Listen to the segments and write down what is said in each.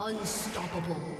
Unstoppable.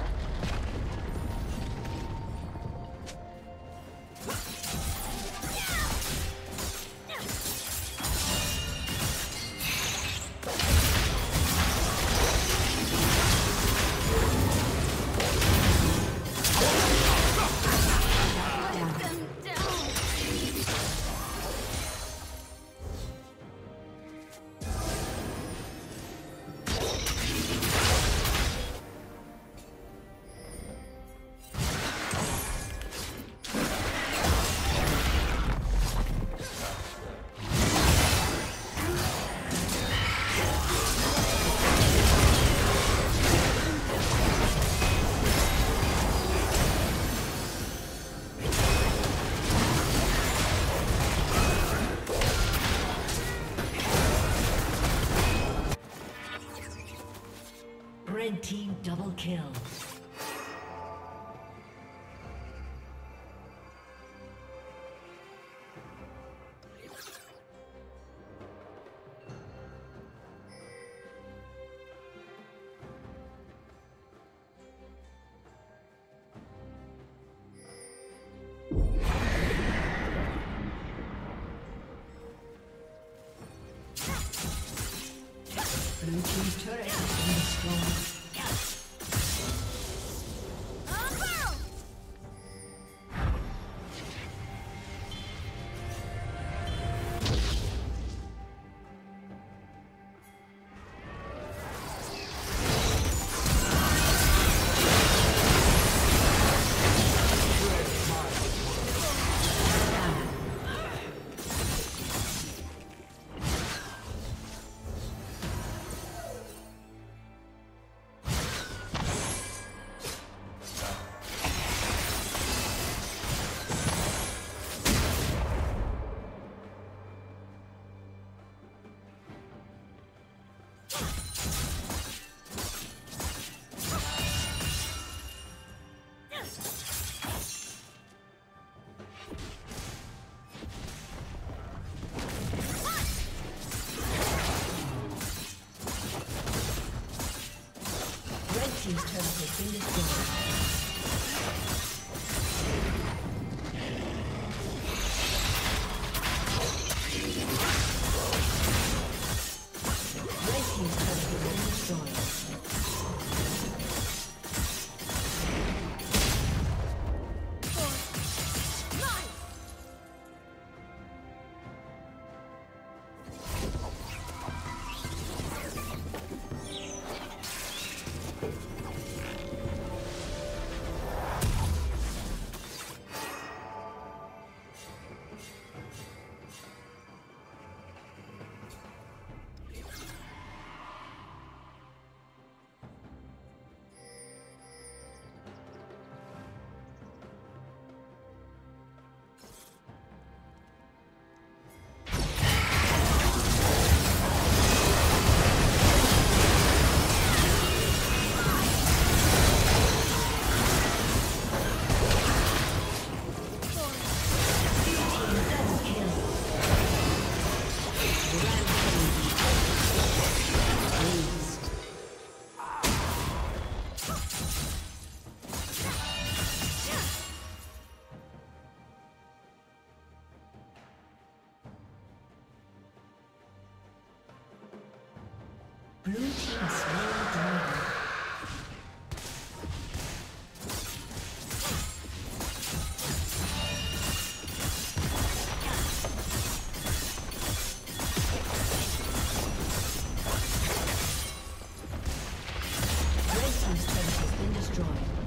destroyed.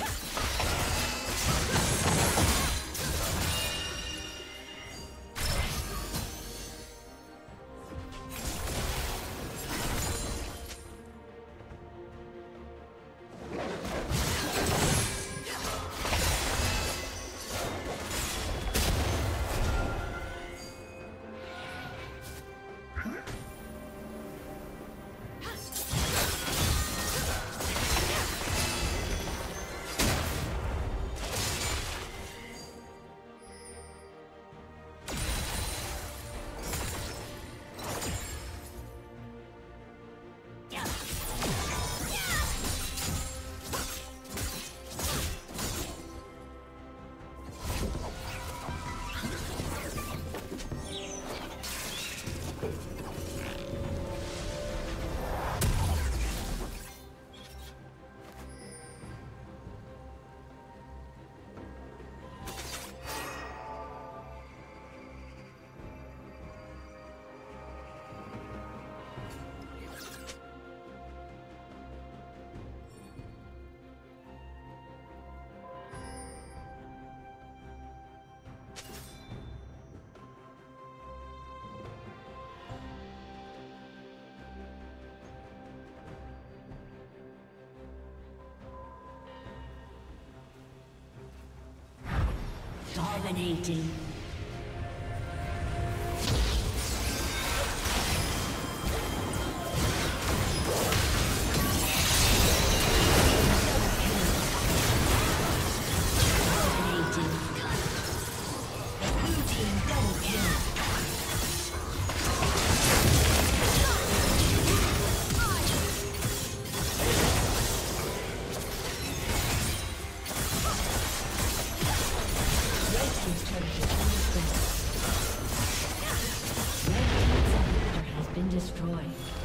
あ! Dominating. it's been destroyed.